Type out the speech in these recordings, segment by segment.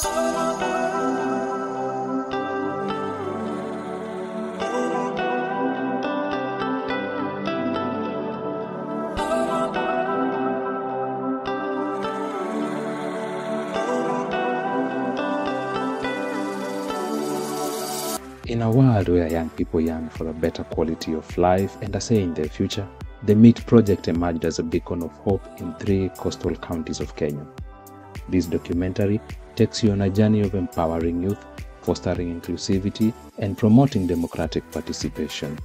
In a world where young people yearn for a better quality of life and a say in their future, the MEET project emerged as a beacon of hope in three coastal counties of Kenya. This documentary takes you on a journey of empowering youth, fostering inclusivity, and promoting democratic participation.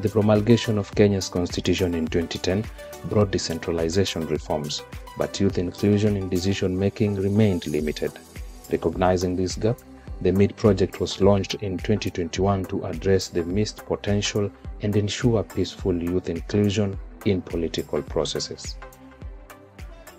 The promulgation of Kenya's constitution in 2010 brought decentralization reforms, but youth inclusion in decision making remained limited. Recognizing this gap, the MEAT project was launched in 2021 to address the missed potential and ensure peaceful youth inclusion in political processes.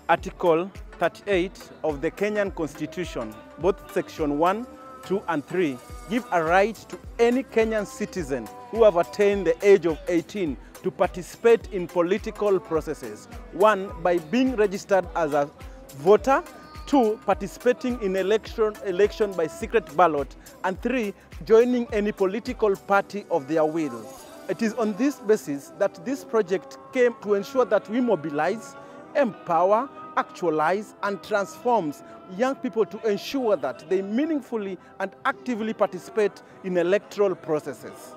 Article 38 of the Kenyan Constitution, both Section 1, 2, and 3, give a right to any Kenyan citizen who have attained the age of 18 to participate in political processes. One, by being registered as a voter. Two, participating in election, election by secret ballot. And three, joining any political party of their will. It is on this basis that this project came to ensure that we mobilize, empower, actualize, and transforms young people to ensure that they meaningfully and actively participate in electoral processes.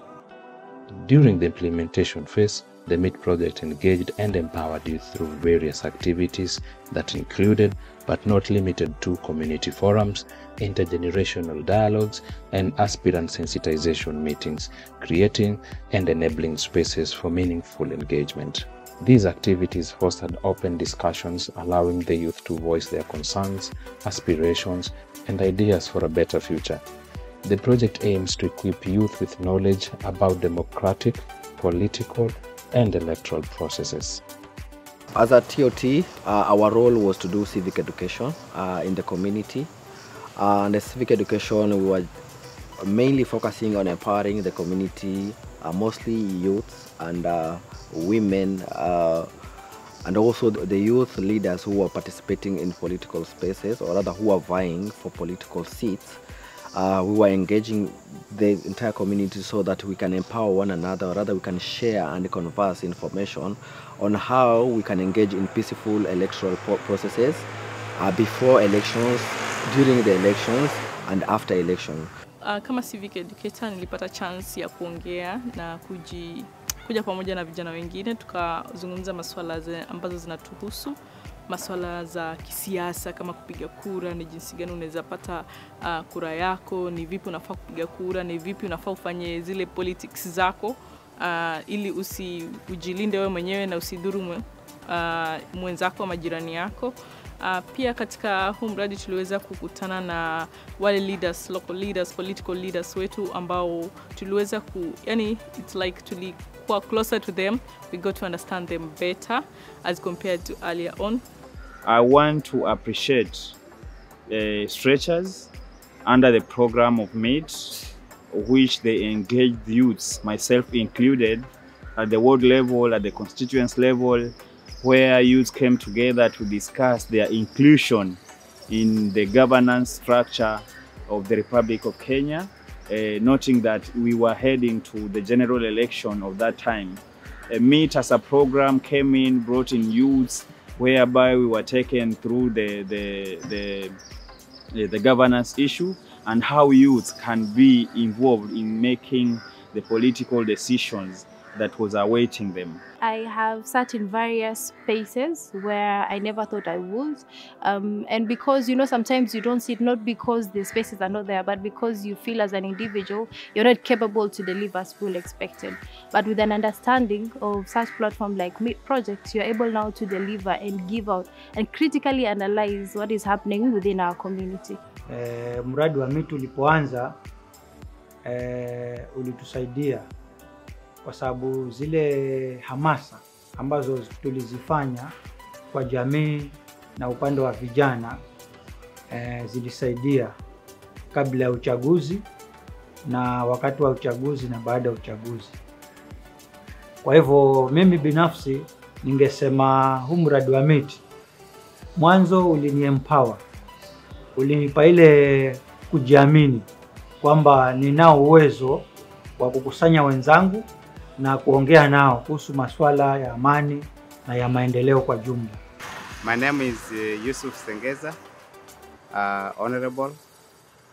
During the implementation phase, the MEAT project engaged and empowered youth through various activities that included, but not limited to, community forums, intergenerational dialogues, and aspirant sensitization meetings, creating and enabling spaces for meaningful engagement. These activities fostered open discussions, allowing the youth to voice their concerns, aspirations, and ideas for a better future. The project aims to equip youth with knowledge about democratic, political, and electoral processes. As a TOT, uh, our role was to do civic education uh, in the community. Uh, and the civic education, we were mainly focusing on empowering the community, uh, mostly youth and uh, women, uh, and also the youth leaders who are participating in political spaces, or rather who are vying for political seats. Uh, we were engaging the entire community so that we can empower one another, or rather we can share and converse information on how we can engage in peaceful electoral processes uh, before elections, during the elections, and after election. Uh, kama civic educator nilipata chance ya kuongea na kuji, kuja pamoja na vijana wengine tukazungumza masuala ambazo zinatuhusu masuala za kisiasa kama kupiga kura, ni jinsi gani unaweza pata uh, kura yako, ni vipi unafaa kupiga kura, ni vipi unafaa ufanye zile politics zako uh, ili usi ujilinde wewe mwenyewe na usidhuru mwe, uh, mwenzako majirani yako. Uh, pia katika huu mradi tuliweza kukutana na wale leaders, local leaders, political leaders wetu ambao tuliweza ku, yani it's like tulikuwa closer to them, we got to understand them better as compared to earlier on. I want to appreciate uh, stretchers under the program of MIT, which they engage youths, myself included, at the ward level, at the constituents level, where youths came together to discuss their inclusion in the governance structure of the Republic of Kenya, uh, noting that we were heading to the general election of that time. Uh, MEAT as a program came in, brought in youths, whereby we were taken through the, the, the, the governance issue and how youth can be involved in making the political decisions that was awaiting them. I have sat in various spaces where I never thought I would. Um, and because, you know, sometimes you don't sit not because the spaces are not there, but because you feel as an individual, you're not capable to deliver as full expected. But with an understanding of such platform like MEAT you're able now to deliver and give out and critically analyze what is happening within our community. Eh, mradi wa MEAT ulipoanza eh, ulitusaidia kwa sababu zile hamasa ambazo tulizifanya kwa jamii na upande wa vijana e, zilisaidia kabla ya uchaguzi na wakati wa uchaguzi na baada ya uchaguzi. Kwa hivyo mimi binafsi ningesema huu mradi wa miti mwanzo uliniempower, ulinipa ile kujiamini kwamba ninao uwezo wa kukusanya wenzangu na kuongea nao kuhusu masuala ya amani na ya maendeleo kwa jumla. My name is uh, Yusuf Sengeza, uh, Honorable.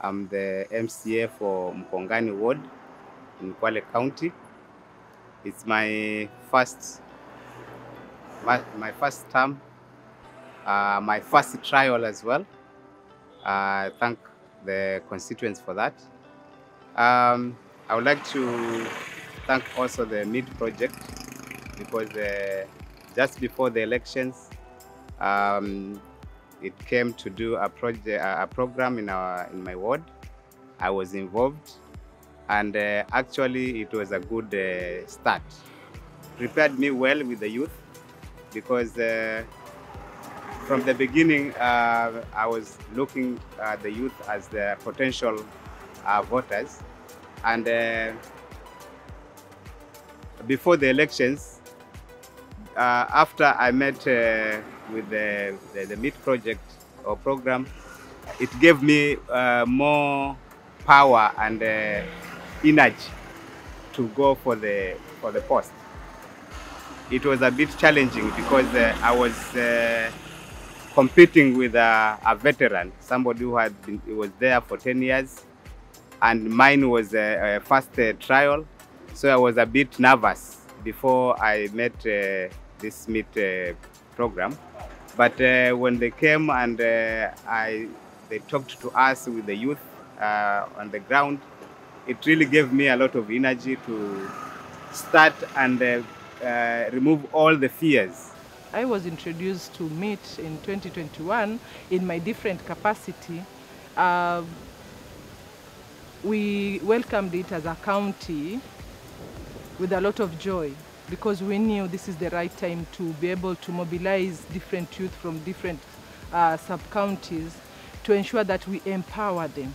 I'm the MCA for Mkongani Ward in Kwale County. It's my first my, my first term, uh, my first trial as well. I thank the constituents for that. Um, I would like to thank also the MEAT project because uh, just before the elections, um, it came to do a project, a program in our in my ward. I was involved, and uh, actually it was a good uh, start. Prepared me well with the youth because uh, from the beginning uh, I was looking at the youth as the potential uh, voters, and uh, before the elections, uh, after I met uh, with the, the, the MEAT project or program, it gave me uh, more power and uh, energy to go for the, for the post. It was a bit challenging because uh, I was uh, competing with a, a veteran, somebody who had been was there for 10 years, and mine was a, a first trial, so I was a bit nervous before I met uh, this MEAT uh, program. But uh, when they came and uh, I, they talked to us with the youth uh, on the ground, it really gave me a lot of energy to start and uh, remove all the fears. I was introduced to MEAT in 2021 in my different capacity. Uh, we welcomed it as a county with a lot of joy because we knew this is the right time to be able to mobilize different youth from different uh, sub-counties to ensure that we empower them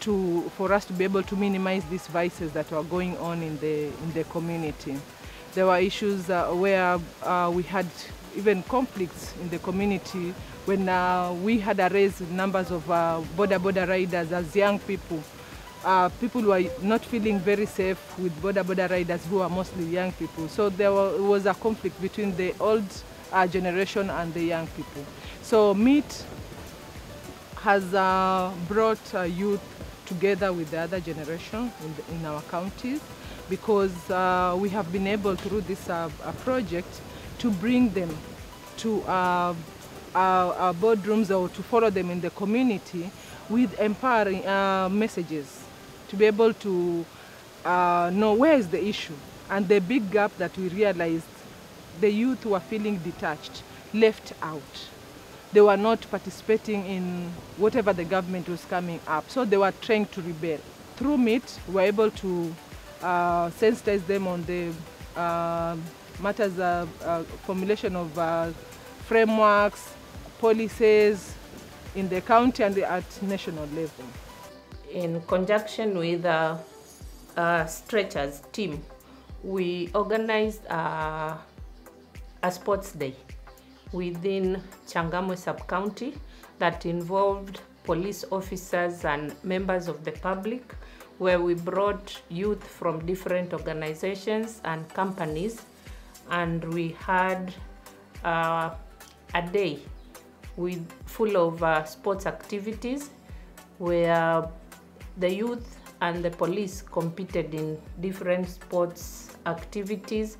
to, for us to be able to minimize these vices that were going on in the, in the community. There were issues uh, where uh, we had even conflicts in the community when uh, we had a raise in numbers of uh, boda boda riders as young people. Uh, people were not feeling very safe with boda boda riders who are mostly young people. So there wa- was a conflict between the old uh, generation and the young people. So MEAT has uh, brought uh, youth together with the other generation in, the, in our counties because uh, we have been able through this uh, project to bring them to our, our boardrooms or to follow them in the community with empowering uh, messages to be able to uh, know where is the issue and the big gap that we realized the youth were feeling detached, left out they were not participating in whatever the government was coming up. So they were trying to rebel. Through MEAT, we were able to uh, sensitize them on the uh, matters of uh, formulation of uh, frameworks, policies in the county and at national level. In conjunction with uh, uh, Stretchers team, we organized uh, a sports day within Changamwe sub-county that involved police officers and members of the public, where we brought youth from different organizations and companies, and we had uh, a day with full of uh, sports activities where the youth and the police competed in different sports activities.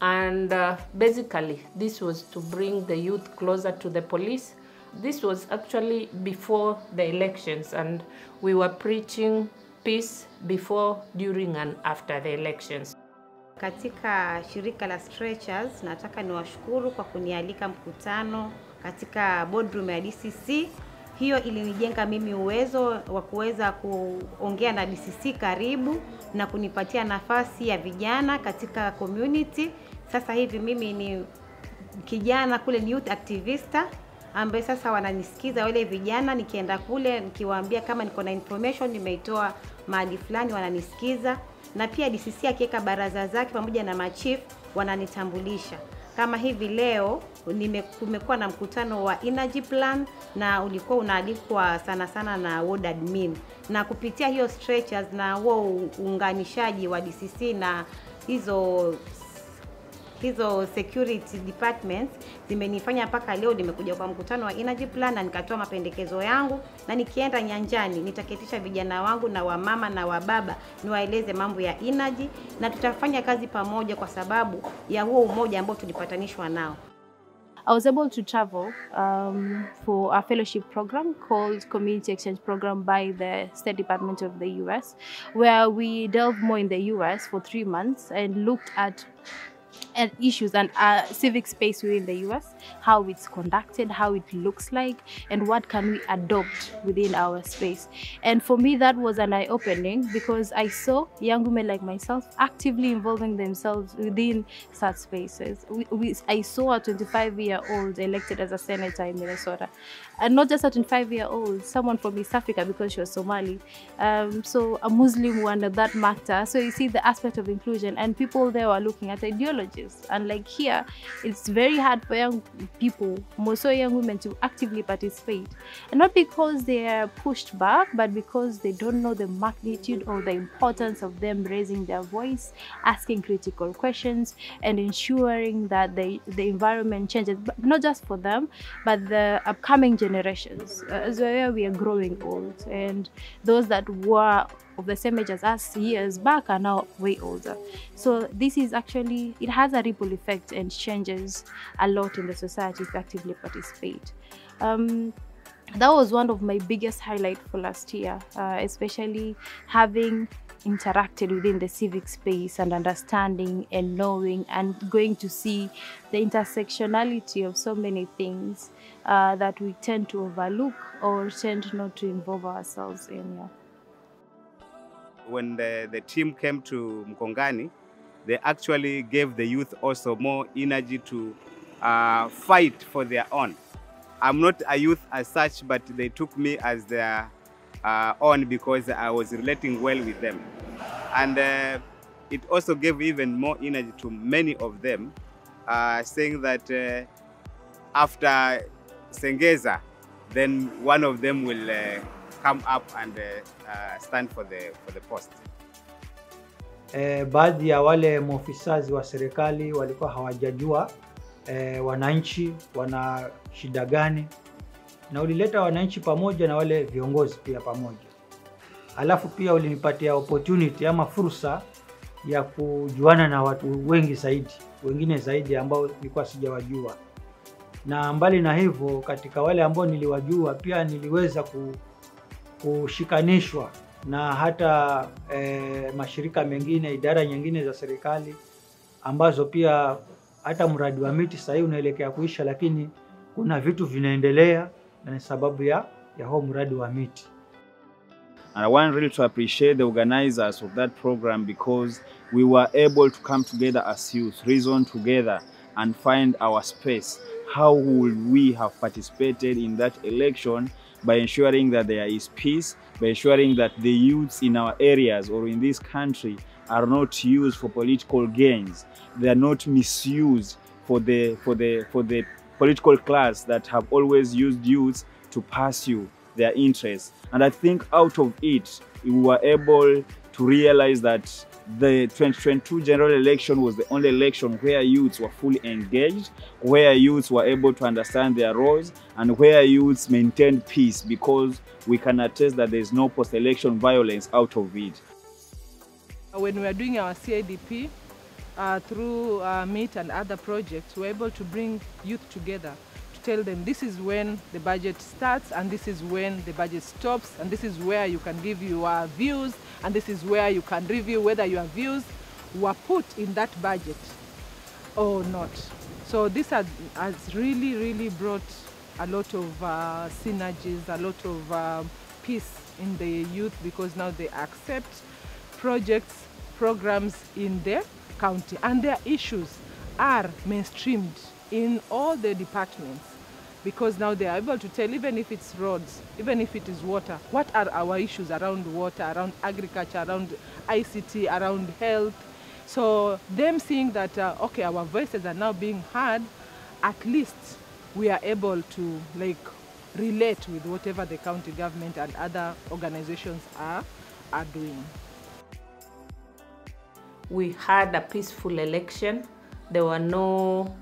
And uh, basically this was to bring the youth closer to the police. This was actually before the elections and we were preaching peace before during and after the elections. Katika shirika la Stretchers nataka niwashukuru kwa kunialika mkutano katika boardroom ya DCC. Hiyo ilinijenga mimi uwezo wa kuweza kuongea na DCC karibu na kunipatia nafasi ya vijana katika community. Sasa hivi mimi ni kijana kule ni youth activista ambaye sasa wananisikiza wale vijana, nikienda kule nikiwaambia kama niko na information nimeitoa mahali fulani wananisikiza, na pia DCC akiweka baraza zake pamoja na machief wananitambulisha. Kama hivi leo nime- kumekuwa na mkutano wa energy plan na ulikuwa unaalikwa sana sana na ward admin, na kupitia hiyo stretchers na huo uunganishaji wa DCC na hizo hizo security departments zimenifanya mpaka leo nimekuja kwa mkutano wa energy plan na nikatoa mapendekezo yangu, na nikienda nyanjani nitaketisha vijana wangu na wamama na wababa niwaeleze mambo ya energy, na tutafanya kazi pamoja kwa sababu ya huo umoja ambao tulipatanishwa nao. I was able to travel um, for a fellowship program called Community Exchange Program by the State Department of the US, where we delved more in the US for three months and looked at at issues and uh, civic space within the US, how it's conducted, how it looks like, and what can we adopt within our space. And for me, that was an eye-opening because I saw young women like myself actively involving themselves within such spaces. We, we, I saw a 25-year-old elected as a senator in Minnesota, and not just a 25-year-old, someone from East Africa because she was Somali. Um, so a Muslim one that matter. So you see the aspect of inclusion, and people there were looking at ideologies. And like here, it's very hard for young people, more so young women, to actively participate. And not because they are pushed back, but because they don't know the magnitude or the importance of them raising their voice, asking critical questions, and ensuring that the, the environment changes, but not just for them, but the upcoming generations. Uh, as where we are growing old, and those that were of the same age as us years back are now way older. So this is actually it has a ripple effect and changes a lot in the society you actively participate. Um, that was one of my biggest highlight for last year, uh, especially having interacted within the civic space and understanding and knowing and going to see the intersectionality of so many things uh, that we tend to overlook or tend not to involve ourselves in. Yeah. When the, the team came to Mkongani, they actually gave the youth also more energy to uh, fight for their own. I'm not a youth as such, but they took me as their uh, own because I was relating well with them. And uh, it also gave even more energy to many of them, uh, saying that uh, after Sengeza, then one of them will uh, come up and uh, uh, stand for the, for the post. E, baadhi ya wale maofisazi wa serikali walikuwa hawajajua e, wananchi wana shida gani, na ulileta wananchi pamoja na wale viongozi pia pamoja, alafu pia ulinipatia opportunity ama fursa ya kujuana na watu wengi zaidi, wengine zaidi ambao nilikuwa sijawajua, na mbali na hivyo, katika wale ambao niliwajua pia niliweza ku, kushikanishwa na hata e, mashirika mengine, idara nyingine za serikali ambazo pia hata mradi wa miti sasa hivi unaelekea kuisha, lakini kuna vitu vinaendelea na ni sababu ya, ya huo mradi wa miti. And I want really to appreciate the organizers of that program because we were able to come together as youth, reason together, and find our space. How would we have participated in that election by ensuring that there is peace, by ensuring that the youths in our areas or in this country are not used for political gains. They are not misused for the for the for the political class that have always used youths to pursue their interests. And I think out of it, we were able to realize that the 2022 general election was the only election where youths were fully engaged, where youths were able to understand their roles, and where youths maintained peace because we can attest that there is no post election violence out of it. When we are doing our CIDP, uh, through uh, MEAT and other projects, we're able to bring youth together to tell them this is when the budget starts and this is when the budget stops and this is where you can give your views and this is where you can review whether your views were put in that budget or not. So this has, has really, really brought a lot of uh, synergies, a lot of um, peace in the youth because now they accept projects, programs in their county and their issues are mainstreamed in all the departments because now they are able to tell even if it's roads, even if it is water, what are our issues around water, around agriculture, around ICT, around health. So them seeing that, uh, okay, our voices are now being heard, at least we are able to like relate with whatever the county government and other organizations are, are doing. We had a peaceful election. There were no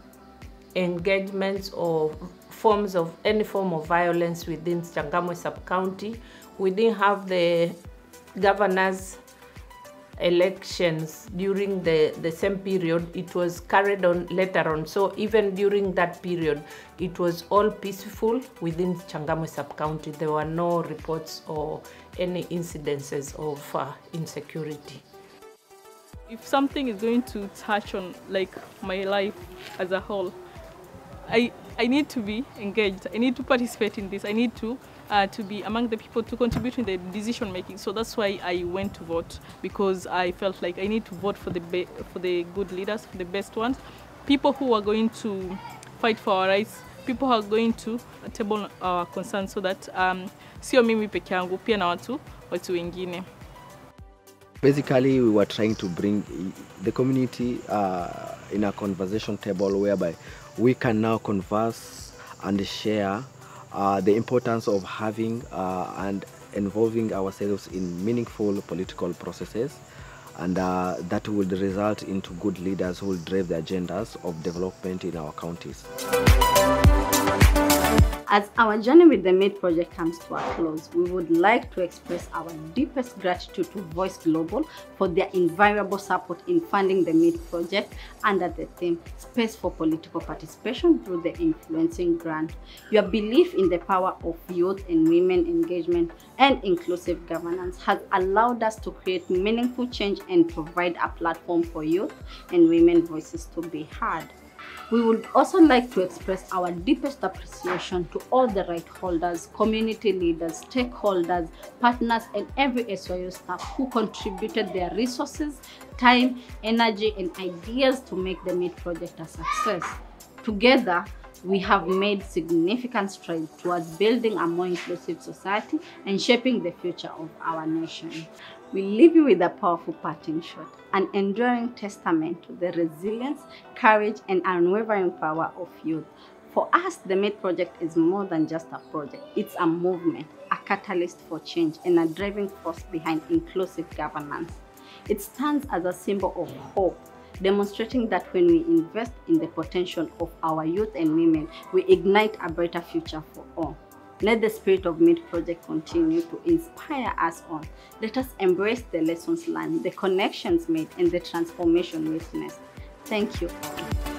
engagements or forms of any form of violence within Changamwe sub-county. We didn't have the governors elections during the, the same period. It was carried on later on. So even during that period, it was all peaceful within Changamwe sub-county. There were no reports or any incidences of uh, insecurity. If something is going to touch on like my life as a whole, I I need to be engaged. I need to participate in this. I need to uh, to be among the people to contribute in the decision making. So that's why I went to vote because I felt like I need to vote for the for the good leaders, for the best ones, people who are going to fight for our rights, people who are going to table our concerns so that um, sio mimi peke yangu, pia na watu watu wengine. Basically, we were trying to bring the community uh, in a conversation table whereby we can now converse and share uh, the importance of having uh, and involving ourselves in meaningful political processes and uh, that would result into good leaders who will drive the agendas of development in our counties. As our journey with the MEAT project comes to a close, we would like to express our deepest gratitude to Voice Global for their invaluable support in funding the MEAT project under the theme Space for Political Participation through the Influencing Grant. Your belief in the power of youth and women engagement and inclusive governance has allowed us to create meaningful change and provide a platform for youth and women voices to be heard. We would also like to express our deepest appreciation to all the right holders, community leaders, stakeholders, partners, and every SYU staff who contributed their resources, time, energy, and ideas to make the MEAT project a success. Together, we have made significant strides towards building a more inclusive society and shaping the future of our nation. We leave you with a powerful parting shot, an enduring testament to the resilience, courage, and unwavering power of youth. For us, the MEAT project is more than just a project. It's a movement, a catalyst for change, and a driving force behind inclusive governance. It stands as a symbol of hope, demonstrating that when we invest in the potential of our youth and women, we ignite a brighter future for all. Let the spirit of MEAT project continue to inspire us all. Let us embrace the lessons learned, the connections made, and the transformation witnessed. Thank you all.